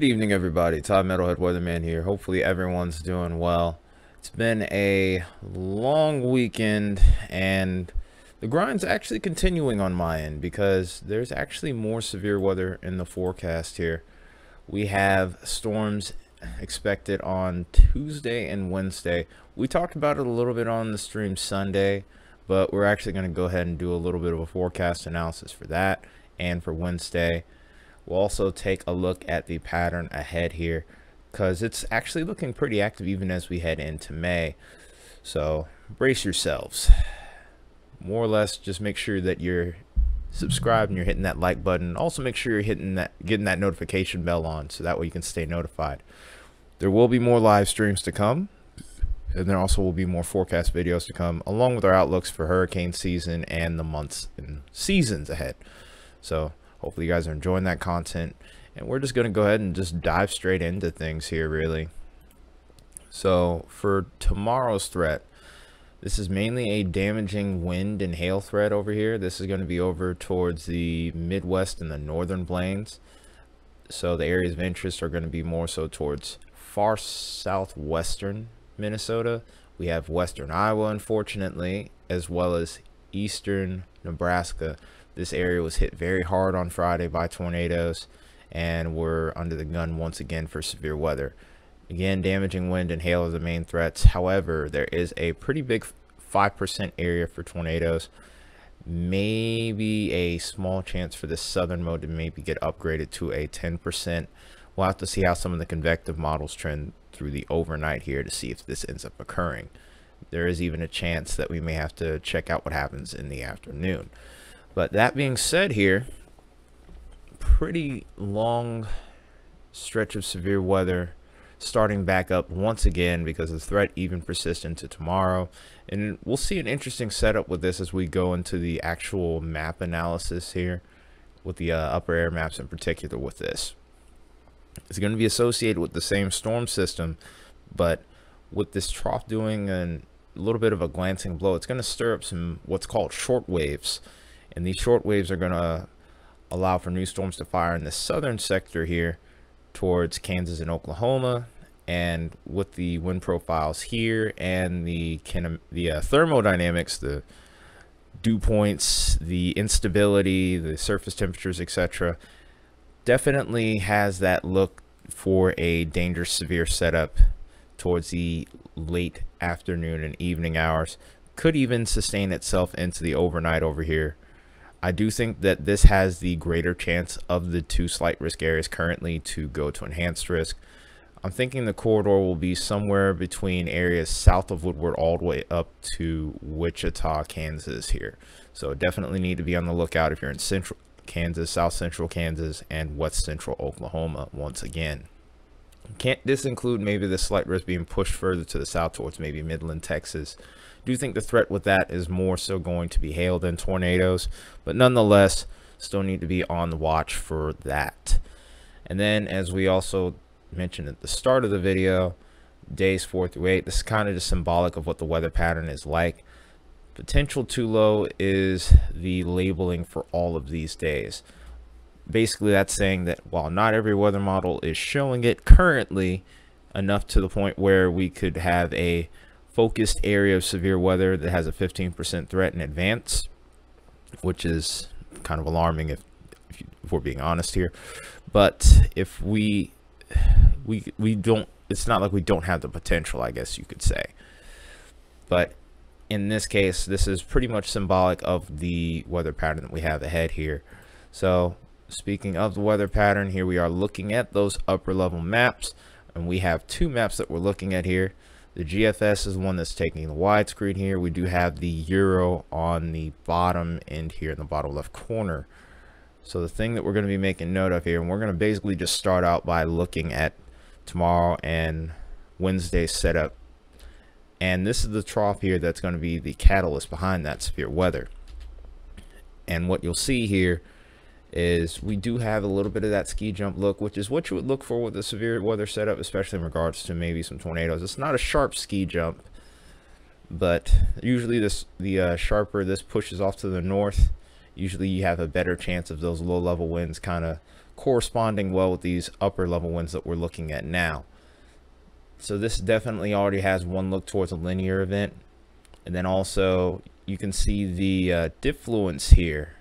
Good evening, everybody. Tai Metalhead Weatherman here. Hopefully, everyone's doing well. It's been a long weekend, and the grind's actually continuing on my end because there's actually more severe weather in the forecast here. We have storms expected on Tuesday and Wednesday. We talked about it a little bit on the stream Sunday, but we're actually going to go ahead and do a little bit of a forecast analysis for that and for Wednesday. We'll also take a look at the pattern ahead here because it's actually looking pretty active even as we head into May. So brace yourselves. More or less, just make sure that you're subscribed and you're hitting that like button. Also, make sure you're hitting that, getting that notification bell on so that way you can stay notified. There will be more live streams to come, and there also will be more forecast videos to come, along with our outlooks for hurricane season and the months and seasons ahead. So Hopefully you guys are enjoying that content. And we're just going to go ahead and just dive straight into things here, really. So for tomorrow's threat, this is mainly a damaging wind and hail threat over here. This is going to be over towards the Midwest and the Northern Plains. So the areas of interest are going to be more so towards far southwestern Minnesota. We have western Iowa, unfortunately, as well as eastern Nebraska. This area was hit very hard on Friday by tornadoes and we're under the gun once again for severe weather. Again, damaging wind and hail are the main threats. However, there is a pretty big 5% area for tornadoes. Maybe a small chance for the southern mode to maybe get upgraded to a 10%. We'll have to see how some of the convective models trend through the overnight here to see if this ends up occurring. There is even a chance that we may have to check out what happens in the afternoon. But that being said here, pretty long stretch of severe weather starting back up once again because the threat even persists into tomorrow. And we'll see an interesting setup with this as we go into the actual map analysis here with the uh, upper air maps in particular with this. It's going to be associated with the same storm system, but with this trough doing a little bit of a glancing blow, it's going to stir up some what's called short waves and these short waves are going to allow for new storms to fire in the southern sector here towards Kansas and Oklahoma. And with the wind profiles here and the the uh, thermodynamics, the dew points, the instability, the surface temperatures, etc., definitely has that look for a dangerous severe setup towards the late afternoon and evening hours. Could even sustain itself into the overnight over here I do think that this has the greater chance of the two slight risk areas currently to go to enhanced risk. I'm thinking the corridor will be somewhere between areas south of Woodward all the way up to Wichita, Kansas here. So definitely need to be on the lookout if you're in central Kansas, south central Kansas, and west central Oklahoma once again. Can't this include maybe the slight risk being pushed further to the south towards maybe Midland, Texas, do think the threat with that is more so going to be hail than tornadoes, but nonetheless, still need to be on the watch for that. And then, as we also mentioned at the start of the video, days 4 through 8, this is kind of just symbolic of what the weather pattern is like. Potential too low is the labeling for all of these days. Basically, that's saying that while not every weather model is showing it currently enough to the point where we could have a focused area of severe weather that has a 15% threat in advance, which is kind of alarming if, if, you, if, we're being honest here. But if we we we don't, it's not like we don't have the potential, I guess you could say. But in this case, this is pretty much symbolic of the weather pattern that we have ahead here. So speaking of the weather pattern, here we are looking at those upper level maps, and we have two maps that we're looking at here. The GFS is one that's taking the widescreen here. We do have the Euro on the bottom end here in the bottom left corner. So the thing that we're going to be making note of here, and we're going to basically just start out by looking at tomorrow and Wednesday's setup. And this is the trough here that's going to be the catalyst behind that severe weather. And what you'll see here is we do have a little bit of that ski jump look, which is what you would look for with a severe weather setup, especially in regards to maybe some tornadoes. It's not a sharp ski jump, but usually this the uh, sharper this pushes off to the north, usually you have a better chance of those low level winds kind of corresponding well with these upper level winds that we're looking at now. So this definitely already has one look towards a linear event. And then also you can see the uh, diffluence here.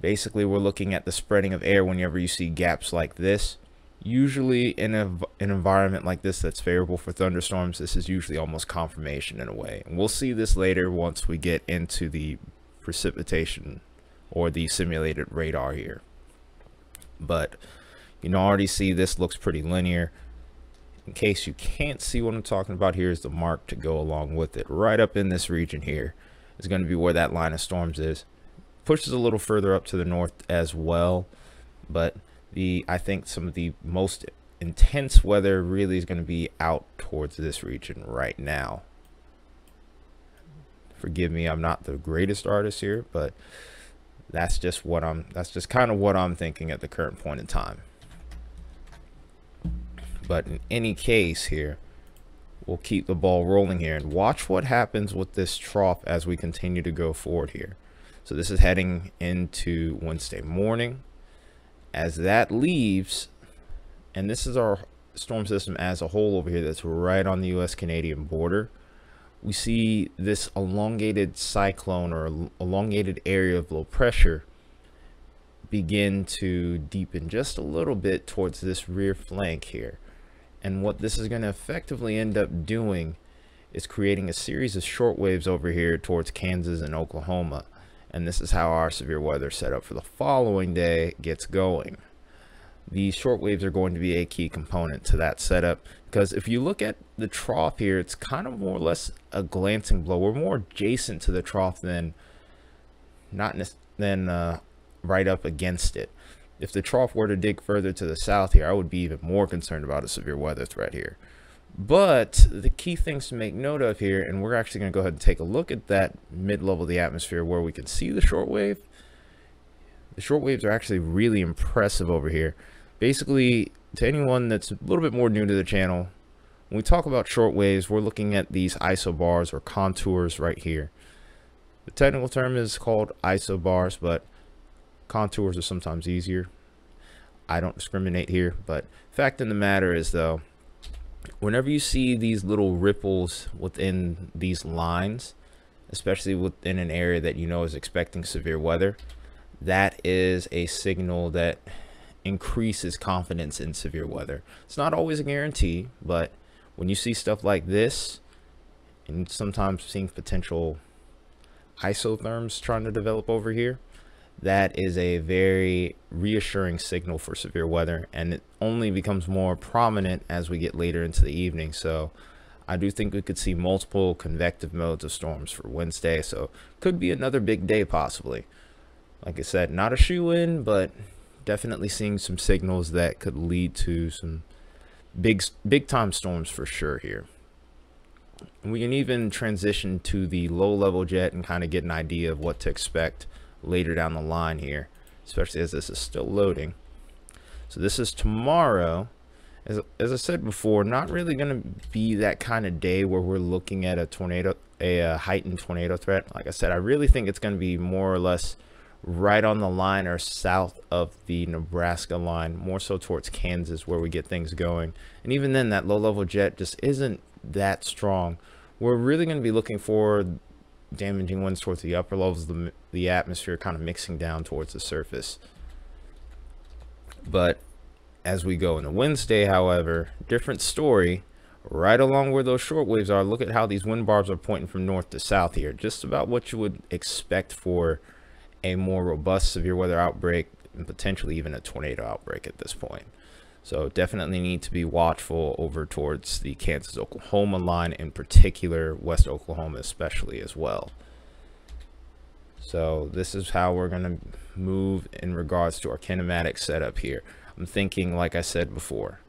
Basically, we're looking at the spreading of air whenever you see gaps like this. Usually in a, an environment like this that's favorable for thunderstorms, this is usually almost confirmation in a way. And we'll see this later once we get into the precipitation or the simulated radar here. But you can already see this looks pretty linear. In case you can't see what I'm talking about, here's the mark to go along with it. Right up in this region here is going to be where that line of storms is. Pushes a little further up to the north as well. But the I think some of the most intense weather really is going to be out towards this region right now. Forgive me, I'm not the greatest artist here, but that's just what I'm that's just kind of what I'm thinking at the current point in time. But in any case here, we'll keep the ball rolling here and watch what happens with this trough as we continue to go forward here. So this is heading into Wednesday morning. As that leaves, and this is our storm system as a whole over here that's right on the US Canadian border we see this elongated cyclone or elongated area of low pressure begin to deepen just a little bit towards this rear flank here. And what this is going to effectively end up doing is creating a series of short waves over here towards Kansas and Oklahoma. And this is how our severe weather setup for the following day gets going. The short waves are going to be a key component to that setup because if you look at the trough here it's kind of more or less a glancing blow. We're more adjacent to the trough than not than uh, right up against it. If the trough were to dig further to the south here i would be even more concerned about a severe weather threat here but the key things to make note of here and we're actually going to go ahead and take a look at that mid-level of the atmosphere where we can see the shortwave. the shortwaves are actually really impressive over here. Basically to anyone that's a little bit more new to the channel when we talk about shortwaves, we're looking at these isobars or contours right here. The technical term is called isobars but contours are sometimes easier. I don't discriminate here but fact in the matter is though whenever you see these little ripples within these lines especially within an area that you know is expecting severe weather that is a signal that increases confidence in severe weather. It's not always a guarantee, but when you see stuff like this, and sometimes seeing potential isotherms trying to develop over here, that is a very reassuring signal for severe weather, and it only becomes more prominent as we get later into the evening. So I do think we could see multiple convective modes of storms for Wednesday, so could be another big day possibly. Like I said, not a shoe in, but definitely seeing some signals that could lead to some big big time storms for sure here. We can even transition to the low level jet and kind of get an idea of what to expect later down the line here, especially as this is still loading. So this is tomorrow. As, as I said before, not really going to be that kind of day where we're looking at a tornado, a, a heightened tornado threat. Like I said, I really think it's going to be more or less right on the line or south of the Nebraska line, more so towards Kansas where we get things going. And even then, that low level jet just isn't that strong. We're really going to be looking for damaging ones towards the upper levels of the, the atmosphere, kind of mixing down towards the surface. But as we go into Wednesday, however, different story. Right along where those short waves are, look at how these wind barbs are pointing from north to south here. Just about what you would expect for a more robust severe weather outbreak and potentially even a tornado outbreak at this point. So definitely need to be watchful over towards the Kansas Oklahoma line in particular, West Oklahoma especially as well. So this is how we're going to move in regards to our kinematic setup here. I'm thinking, like I said before,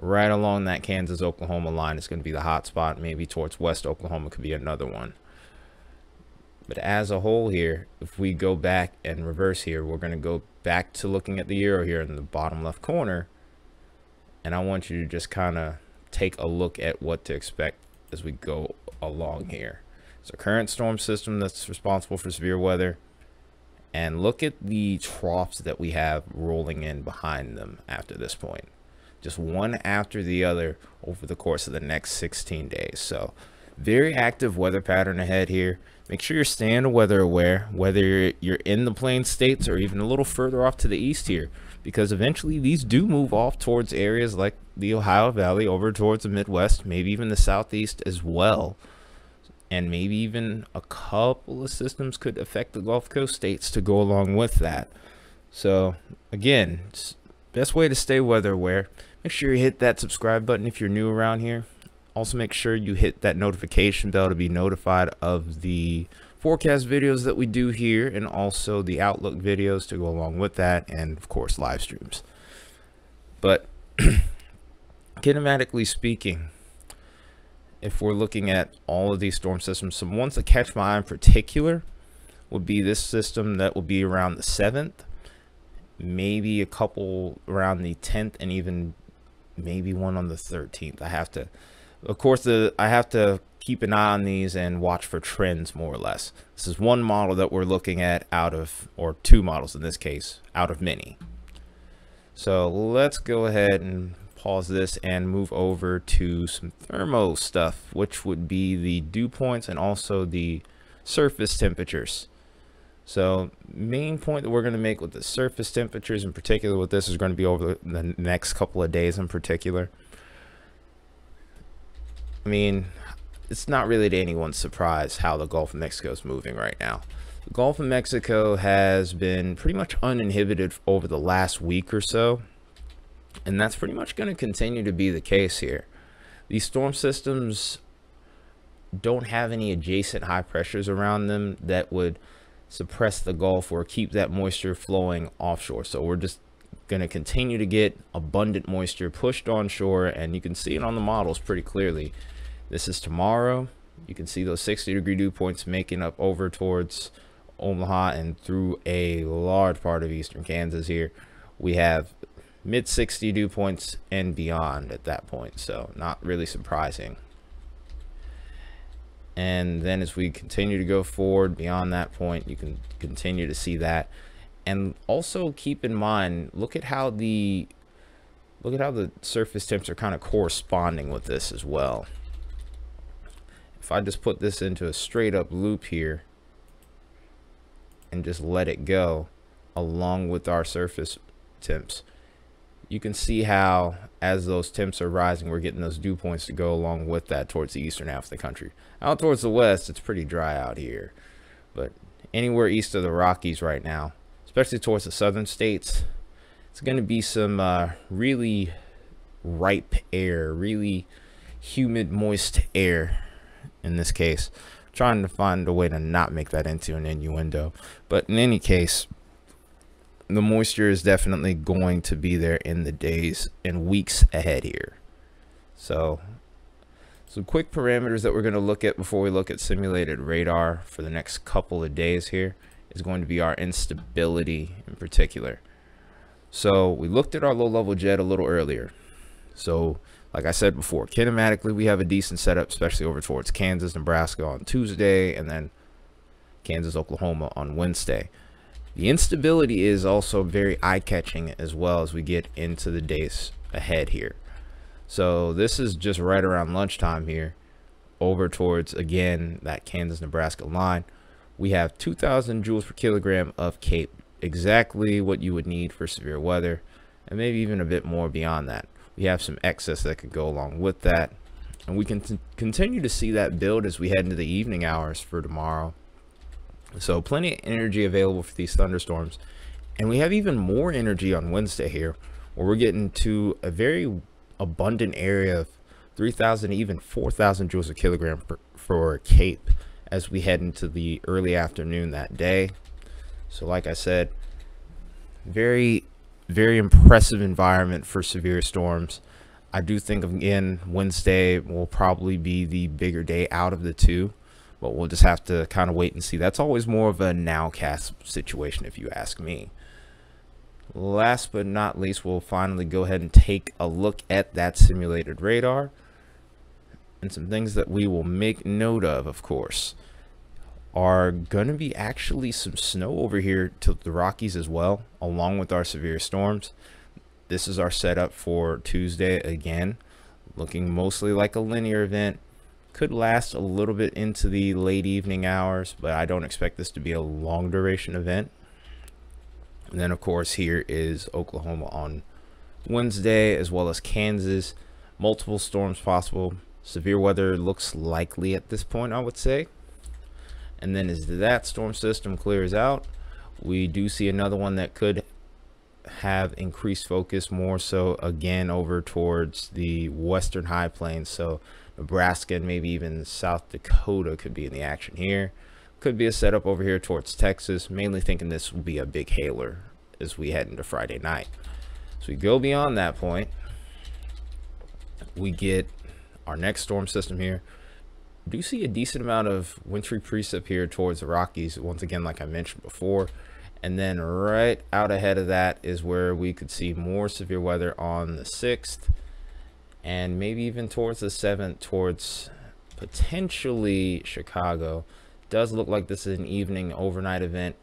right along that Kansas Oklahoma line is going to be the hot spot. Maybe towards West Oklahoma could be another one. But as a whole here, if we go back and reverse here, we're going to go back to looking at the euro here in the bottom left corner. And I want you to just kind of take a look at what to expect as we go along here. So current storm system that's responsible for severe weather. and look at the troughs that we have rolling in behind them after this point just one after the other over the course of the next 16 days so very active weather pattern ahead here make sure you're staying weather aware whether you're in the plain states or even a little further off to the east here because eventually these do move off towards areas like the ohio valley over towards the midwest maybe even the southeast as well and maybe even a couple of systems could affect the Gulf Coast states to go along with that. So again, best way to stay weather aware. Make sure you hit that subscribe button if you're new around here. Also make sure you hit that notification bell to be notified of the forecast videos that we do here and also the outlook videos to go along with that and of course live streams. But kinematically speaking, if we're looking at all of these storm systems, some ones that catch my eye in particular would be this system that will be around the 7th, maybe a couple around the 10th, and even maybe one on the 13th. I have to, of course, the I have to keep an eye on these and watch for trends more or less. This is one model that we're looking at out of, or two models in this case, out of many. So let's go ahead and pause this and move over to some thermo stuff, which would be the dew points and also the surface temperatures. So main point that we're going to make with the surface temperatures in particular with this is going to be over the next couple of days in particular. I mean, it's not really to anyone's surprise how the Gulf of Mexico is moving right now. The Gulf of Mexico has been pretty much uninhibited over the last week or so. And that's pretty much going to continue to be the case here. These storm systems don't have any adjacent high pressures around them that would suppress the Gulf or keep that moisture flowing offshore. So we're just going to continue to get abundant moisture pushed onshore and you can see it on the models pretty clearly. This is tomorrow. You can see those 60 degree dew points making up over towards Omaha and through a large part of eastern Kansas here. We have mid 60 dew points and beyond at that point so not really surprising and then as we continue to go forward beyond that point you can continue to see that and also keep in mind look at how the look at how the surface temps are kind of corresponding with this as well if I just put this into a straight up loop here and just let it go along with our surface temps you can see how as those temps are rising, we're getting those dew points to go along with that towards the eastern half of the country. Out towards the west, it's pretty dry out here. But anywhere east of the Rockies right now, especially towards the southern states, it's going to be some uh, really ripe air, really humid, moist air in this case. Trying to find a way to not make that into an innuendo. But in any case, the moisture is definitely going to be there in the days and weeks ahead here. So some quick parameters that we're going to look at before we look at simulated radar for the next couple of days here is going to be our instability in particular. So we looked at our low level jet a little earlier. So like I said before, kinematically we have a decent setup, especially over towards Kansas, Nebraska on Tuesday, and then Kansas, Oklahoma on Wednesday. The instability is also very eye-catching as well as we get into the days ahead here. So this is just right around lunchtime here over towards, again, that Kansas-Nebraska line. We have 2,000 joules per kilogram of CAPE, exactly what you would need for severe weather, and maybe even a bit more beyond that. We have some excess that could go along with that. And we can continue to see that build as we head into the evening hours for tomorrow so plenty of energy available for these thunderstorms. And we have even more energy on Wednesday here, where we're getting to a very abundant area of 3,000, even 4,000 joules a kilogram per, for CAPE as we head into the early afternoon that day. So like I said, very, very impressive environment for severe storms. I do think, again, Wednesday will probably be the bigger day out of the two but we'll just have to kind of wait and see. That's always more of a nowcast situation, if you ask me. Last but not least, we'll finally go ahead and take a look at that simulated radar and some things that we will make note of, of course. Are going to be actually some snow over here to the Rockies as well, along with our severe storms. This is our setup for Tuesday again, looking mostly like a linear event. Could last a little bit into the late evening hours, but I don't expect this to be a long duration event. And then, of course, here is Oklahoma on Wednesday, as well as Kansas. Multiple storms possible. Severe weather looks likely at this point, I would say. And then as that storm system clears out, we do see another one that could have increased focus more so again over towards the western high plains. So Nebraska and maybe even South Dakota could be in the action here. Could be a setup over here towards Texas, mainly thinking this will be a big hailer as we head into Friday night. So we go beyond that point. We get our next storm system here. Do see a decent amount of wintry precip here towards the Rockies. Once again, like I mentioned before. And then right out ahead of that is where we could see more severe weather on the 6th and maybe even towards the 7th towards potentially Chicago. Does look like this is an evening overnight event.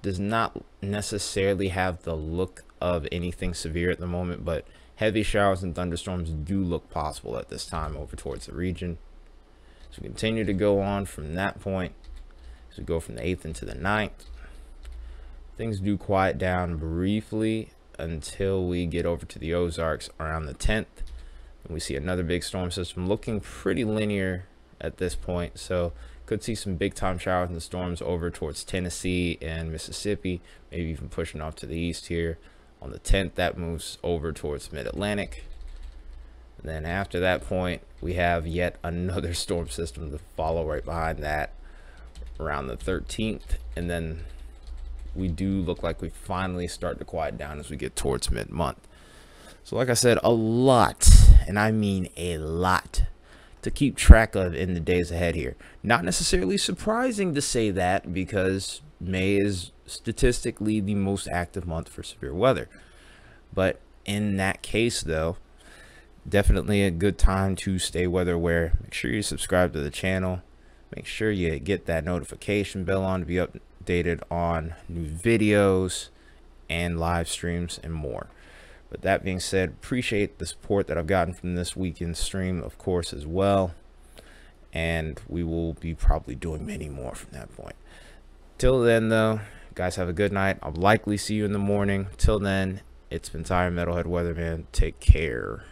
Does not necessarily have the look of anything severe at the moment, but heavy showers and thunderstorms do look possible at this time over towards the region. So we continue to go on from that point. So we go from the 8th into the 9th. Things do quiet down briefly until we get over to the Ozarks around the 10th. And we see another big storm system looking pretty linear at this point. So could see some big time showers and storms over towards Tennessee and Mississippi, maybe even pushing off to the east here. On the 10th, that moves over towards mid-Atlantic. Then after that point, we have yet another storm system to follow right behind that around the 13th. And then we do look like we finally start to quiet down as we get towards mid-month. So like I said, a lot, and I mean a lot, to keep track of in the days ahead here. Not necessarily surprising to say that because May is statistically the most active month for severe weather. But in that case, though, definitely a good time to stay weather aware. Make sure you subscribe to the channel. Make sure you get that notification bell on to be updated on new videos and live streams and more. But that being said, appreciate the support that I've gotten from this weekend stream, of course, as well. And we will be probably doing many more from that point. Till then, though, guys, have a good night. I'll likely see you in the morning. Till then, it's been Tai Metalhead Weatherman. Take care.